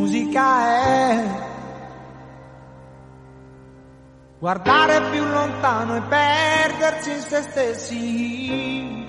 musica è guardare più lontano e perdersi in se stessi.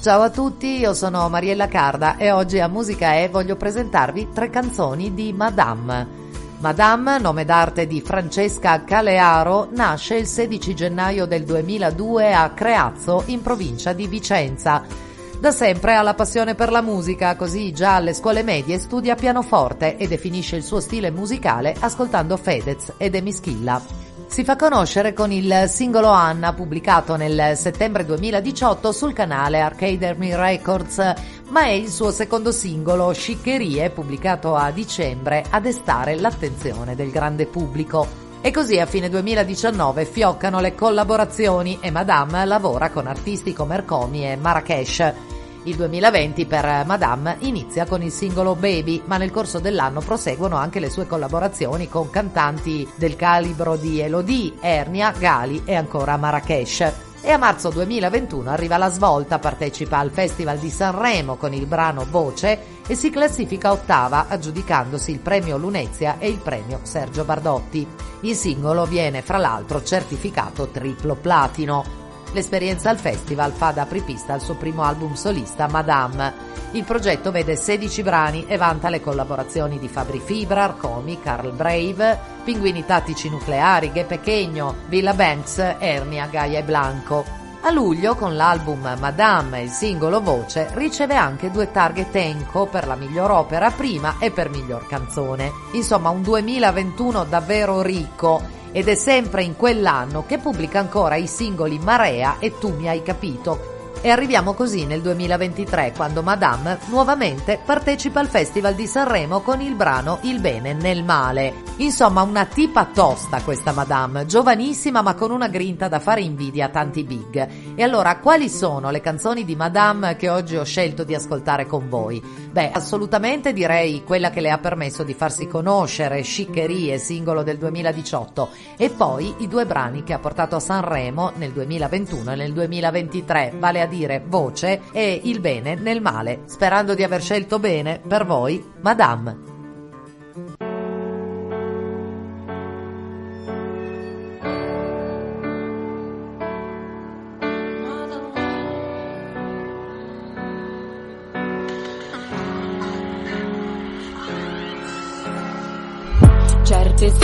Ciao a tutti, io sono Mariella Carda e oggi a Musica E voglio presentarvi tre canzoni di Madame. Madame, nome d'arte di Francesca Calearo, nasce il 16 gennaio del 2002 a Creazzo, in provincia di Vicenza. Da sempre ha la passione per la musica, così già alle scuole medie studia pianoforte e definisce il suo stile musicale ascoltando Fedez ed Emischilla. Si fa conoscere con il singolo Anna pubblicato nel settembre 2018 sul canale Arcade Army Records, ma è il suo secondo singolo Sciccherie pubblicato a dicembre a destare l'attenzione del grande pubblico. E così a fine 2019 fioccano le collaborazioni e Madame lavora con artisti come Ercomi e Marrakesh. Il 2020 per Madame inizia con il singolo Baby, ma nel corso dell'anno proseguono anche le sue collaborazioni con cantanti del calibro di Elodie, Ernia, Gali e ancora Marrakesh. E a marzo 2021 arriva la svolta, partecipa al Festival di Sanremo con il brano Voce e si classifica ottava aggiudicandosi il premio Lunezia e il premio Sergio Bardotti. Il singolo viene fra l'altro certificato triplo platino. L'esperienza al festival fa da apripista al suo primo album solista Madame. Il progetto vede 16 brani e vanta le collaborazioni di Fabri Fibra, Arcomi, Carl Brave, Pinguini Tattici Nucleari, Ghe Pechegno, Villa Banks, Ernia, Gaia e Blanco. A luglio, con l'album Madame e il singolo Voce, riceve anche due targhe Tenco per la miglior opera prima e per miglior canzone. Insomma, un 2021 davvero ricco ed è sempre in quell'anno che pubblica ancora i singoli Marea e Tu mi hai capito. E arriviamo così nel 2023 quando Madame nuovamente partecipa al Festival di Sanremo con il brano Il bene nel male. Insomma una tipa tosta questa Madame, giovanissima ma con una grinta da fare invidia a tanti big. E allora quali sono le canzoni di Madame che oggi ho scelto di ascoltare con voi? Beh, assolutamente direi quella che le ha permesso di farsi conoscere, Sciccherie, singolo del 2018, e poi i due brani che ha portato a Sanremo nel 2021 e nel 2023, vale a dire Voce e Il bene nel male, sperando di aver scelto bene per voi, Madame.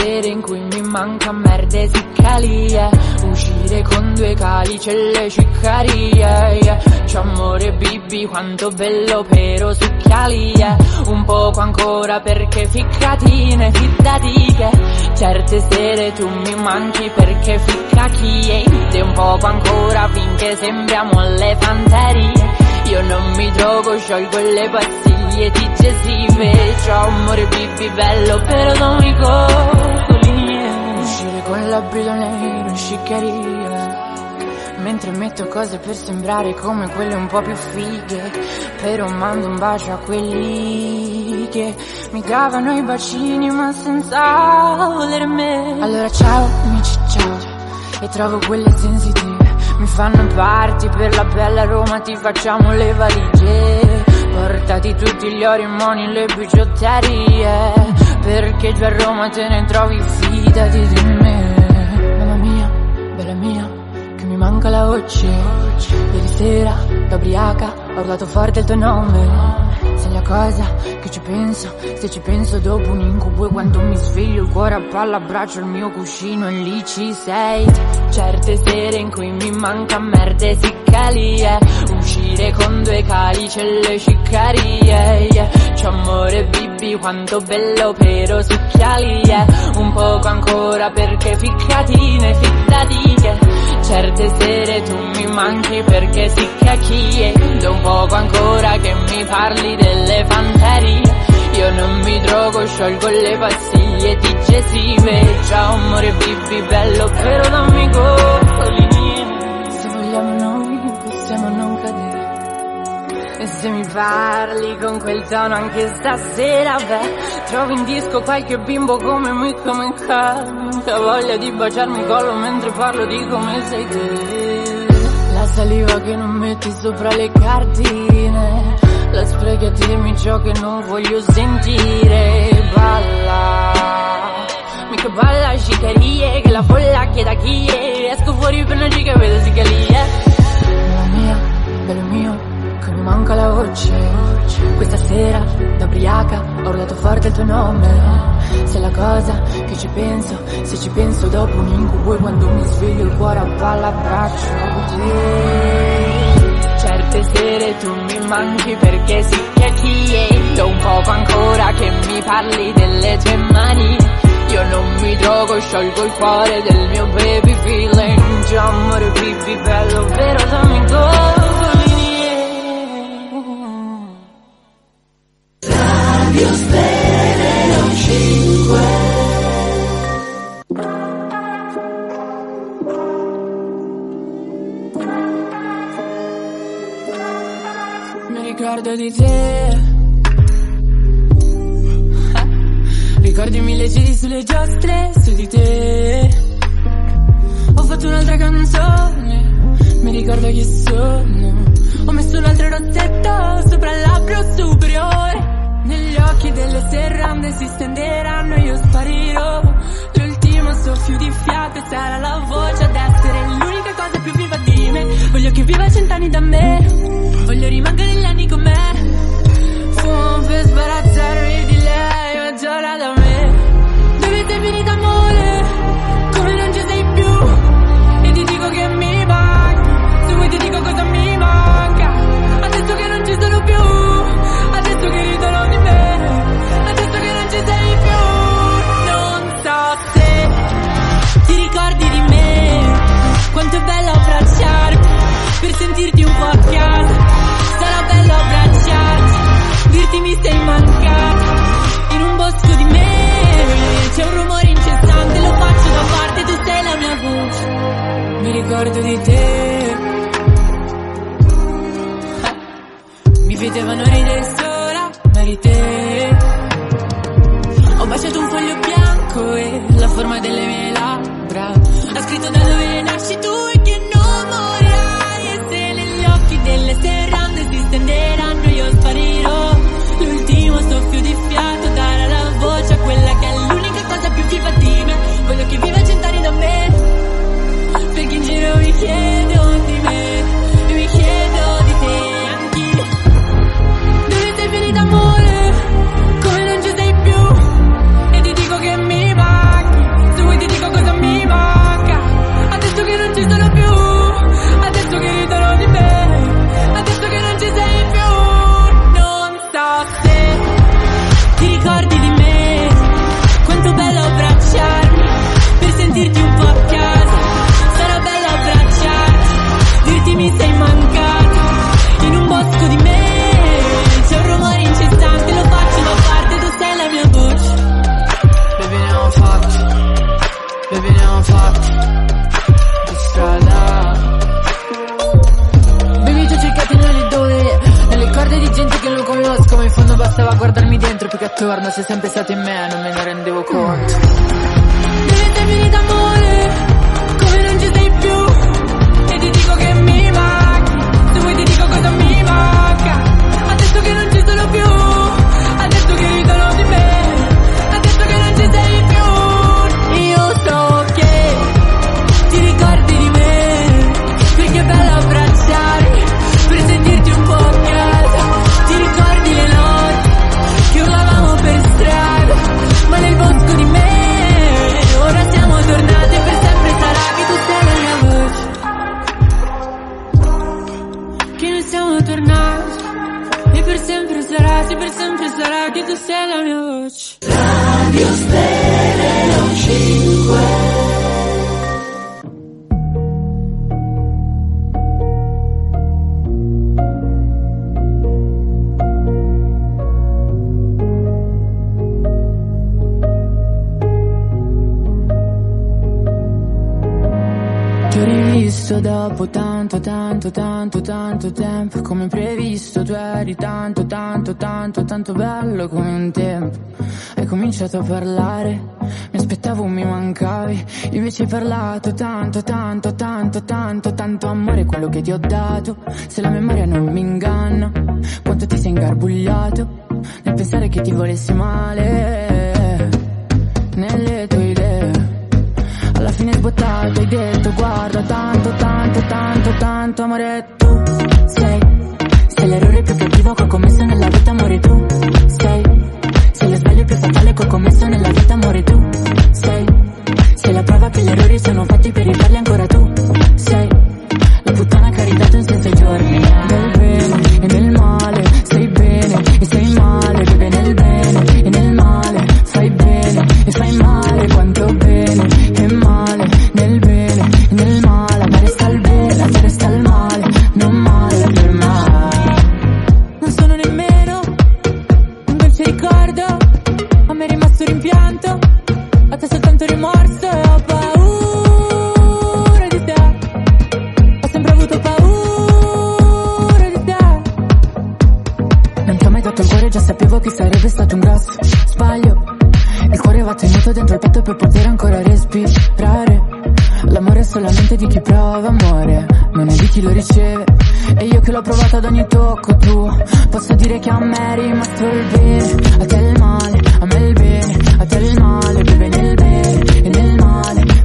Sere in cui mi manca merda e siccalia Uscire con due calici e le ciccarie yeah. C'è amore bibi quanto bello però succhialia Un poco ancora perché ficcatine, fiddatiche. Certe sere tu mi manchi perché ficca chi è. Un poco ancora finché sembriamo alle fanterie. Io non mi drogo, sciolgo le pastiglie digestivo Ciao amore bibi bello però non mi coccoli Uscire con l'abito nero in sciccheria Mentre metto cose per sembrare come quelle un po' più fighe Però mando un bacio a quelli che mi davano i bacini ma senza voler me. Allora ciao amici ciao E trovo quelle sensitive mi fanno parti per la bella Roma ti facciamo le valigie Portati tutti gli ori, i moni, le bigiotterie. Perché già a Roma te ne trovi, fidati di me. Mamma mia, bella mia, che mi manca la voce. Ieri sera, da ubriaca, ho urlato forte il tuo nome. Sei la cosa? Che ci penso? Se ci penso dopo un incubo E quando mi sveglio il cuore a palla Abbraccio il mio cuscino e lì ci sei. Certe sere in cui mi manca merda e siccalie Uscire con due calici e le ciccarie yeah. C'ho amore bibi quanto bello però succhialie Un poco ancora perché ficcatine fiddatiche Certe sere tu mi manchi perché si cacchie Da un poco ancora che mi parli delle fanterie. Io non mi drogo, sciolgo le pastiglie digestive Ciao amore bibi bello però non mi goccoli Se vogliamo noi possiamo cadere e se mi parli con quel tono anche stasera, beh, trovo in disco qualche bimbo come me, come ha voglia di baciarmi il collo mentre parlo di come sei te. La saliva che non metti sopra le cartine, La sprechi a dirmi ciò che non voglio sentire. Balla Mica balla scicarie Che la folla chieda chi è. Esco fuori per una giga vedo si calie Bella mia, bello mio manca la voce. Questa sera, da ubriaca Ho urlato forte il tuo nome. Sei la cosa che ci penso? Se ci penso dopo un incubo E quando mi sveglio il cuore a palla abbraccio te Certe sere tu mi manchi perché si chiacchietto Un poco ancora che mi parli delle tue mani. Io non mi drogo, sciolgo il cuore del mio baby feeling. Già amore baby bello, vero dammi compagnia ricordo di te. Ricordi mille giri sulle giostre su di te. Ho fatto un'altra canzone Mi ricordo chi sono. Ho messo un altro rossetto sopra il labbro superiore. Negli occhi delle serrande si stenderanno io sparirò. L'ultimo soffio di fiato sarà la voce ad essere l'unica cosa più viva di me. Voglio che viva cent'anni da me Voglio rimanere gli anni con me. Fumo per sbarazzarmi di scritto da dove nasci tu Perché attorno sei rivisto dopo tanto, tanto, tanto, tanto tempo Come previsto tu eri tanto, tanto, tanto, tanto bello come un tempo Hai cominciato a parlare, mi aspettavo mi mancavi Invece hai parlato tanto, tanto, tanto, tanto, tanto amore quello che ti ho dato Se la memoria non mi inganna quanto ti sei ingarbugliato nel pensare che ti volessi male nelle tue idee. Fine sbottato hai detto guarda tanto, tanto, tanto, tanto amore tu sei, sei l'errore più cattivo che ho commesso nella vita amore tu poter ancora respirare. L'amore è solamente di chi prova amore, non è di chi lo riceve. E io che l'ho provato ad ogni tocco tuo, posso dire che a me è rimasto il bene, a te il male, a me il bene, a te il male, vive nel bene e nel male,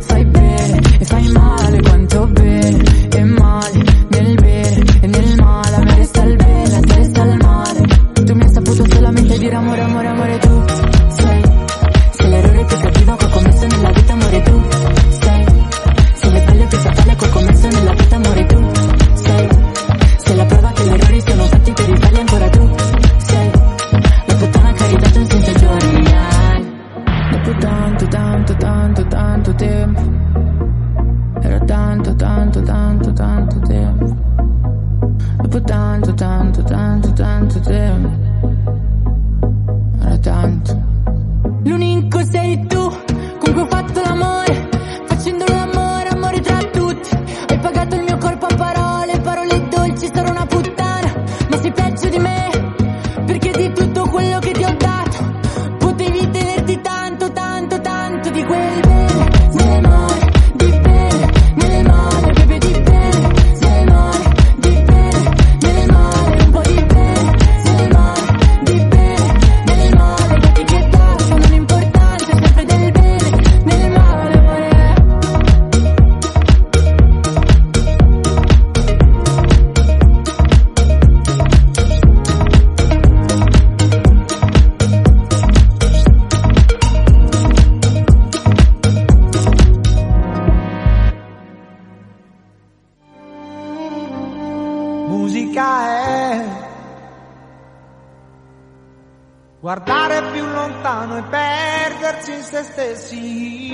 tanto, tempo. Dopo tanto, tanto, tanto, tanto tempo. Era tanto. L'unico sei tu con cui ho fatto l'amore Facendo l'amore, amore tra tutti. Hai pagato il mio corpo a parole, parole dolci Sarò una puttana, ma sei peggio di me Perché di tutto quello che ti ho dato Potevi tenerti tanto, tanto, tanto di quel guardare più lontano e perdersi in se stessi.